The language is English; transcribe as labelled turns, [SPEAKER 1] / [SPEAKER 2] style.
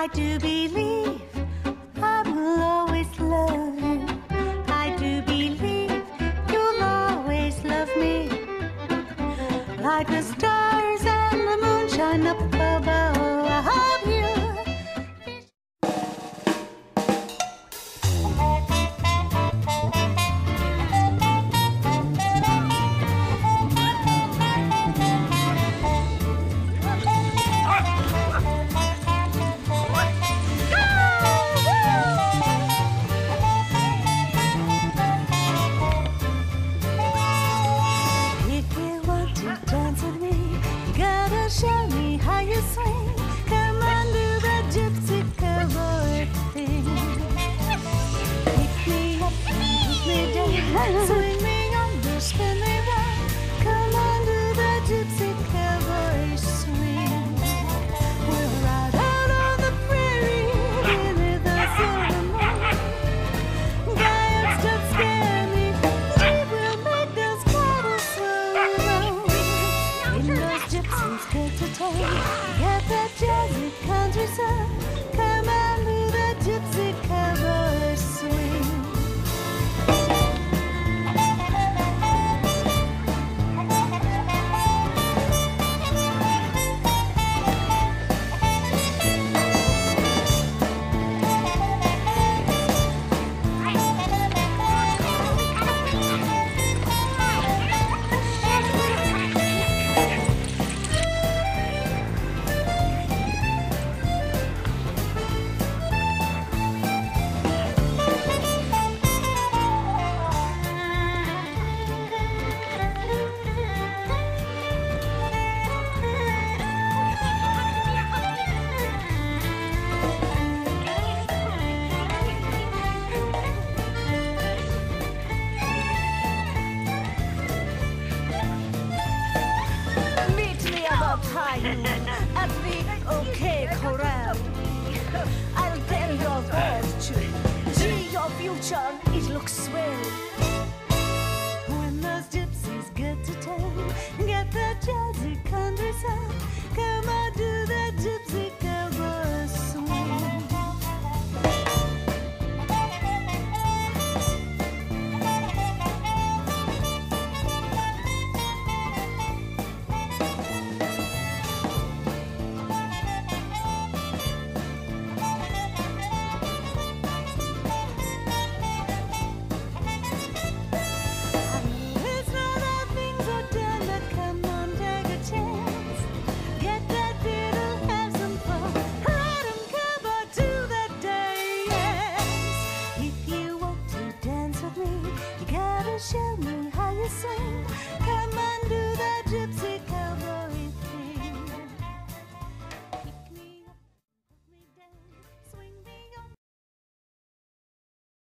[SPEAKER 1] I do believe I will always love you. I do believe you'll always love me. Like the stars and the moonshine up show me how you swing. Come on, do the gypsy thing. Pick me up, pick me
[SPEAKER 2] at the the OK Corral. I'll tell your fortune. Gee, your future, it looks swell.
[SPEAKER 1] When those gypsies get to town, get that jazzy country song. Come show me how you swing. Come on, do the gypsy.